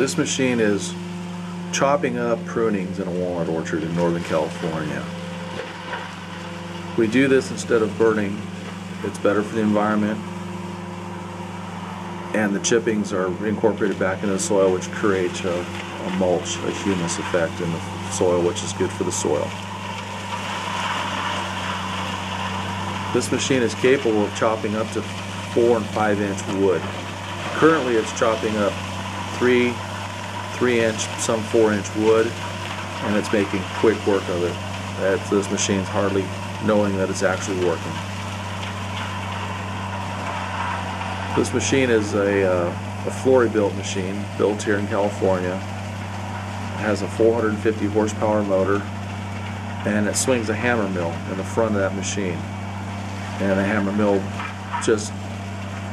This machine is chopping up prunings in a walnut orchard in Northern California. We do this instead of burning. It's better for the environment. And the chippings are incorporated back into the soil, which creates a, a mulch, a humus effect in the soil, which is good for the soil. This machine is capable of chopping up to four and five inch wood. Currently it's chopping up three, three inch, some four inch wood, and it's making quick work of it. That this machine's hardly knowing that it's actually working. This machine is a, uh, a Flory built machine, built here in California. It has a 450 horsepower motor, and it swings a hammer mill in the front of that machine. And the hammer mill just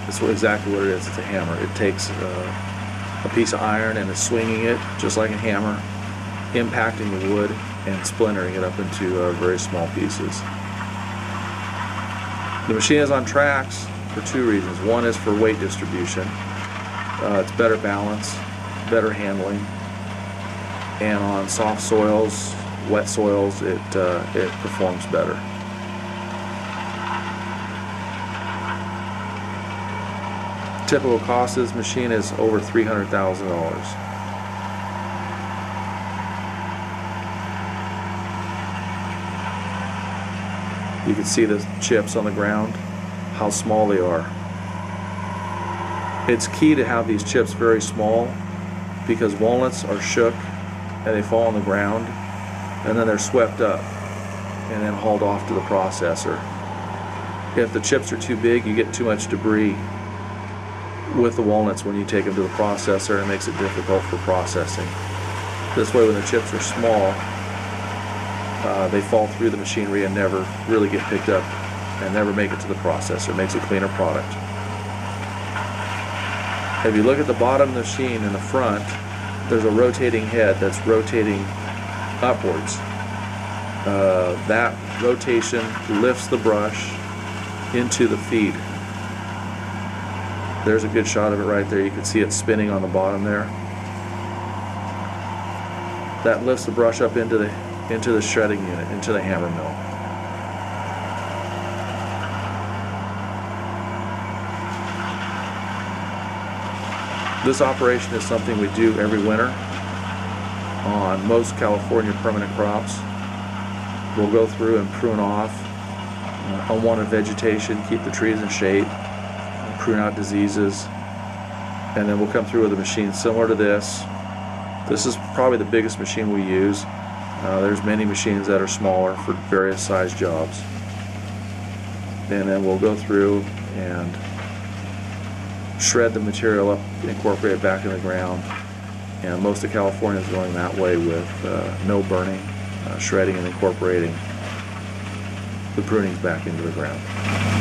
it's exactly what it is. It's a hammer. It takes uh, a piece of iron and is swinging it just like a hammer, impacting the wood and splintering it up into uh, very small pieces. The machine is on tracks for two reasons. One is for weight distribution. Uh, it's better balance, better handling, and on soft soils, wet soils, it uh, it performs better. Typical cost of this machine is over $300,000. You can see the chips on the ground, how small they are. It's key to have these chips very small because walnuts are shook and they fall on the ground and then they're swept up and then hauled off to the processor. If the chips are too big, you get too much debris with the walnuts when you take them to the processor it makes it difficult for processing. This way when the chips are small, uh, they fall through the machinery and never really get picked up and never make it to the processor. It makes a cleaner product. If you look at the bottom of the machine in the front, there's a rotating head that's rotating upwards. Uh, that rotation lifts the brush into the feed there's a good shot of it right there. You can see it spinning on the bottom there. That lifts the brush up into the into the shredding unit, into the hammer mill. This operation is something we do every winter on most California permanent crops. We'll go through and prune off uh, unwanted vegetation, keep the trees in shape, out diseases, and then we'll come through with a machine similar to this. This is probably the biggest machine we use. Uh, there's many machines that are smaller for various size jobs. And then we'll go through and shred the material up, incorporate it back in the ground. And most of California is going that way with uh, no burning, uh, shredding and incorporating the prunings back into the ground.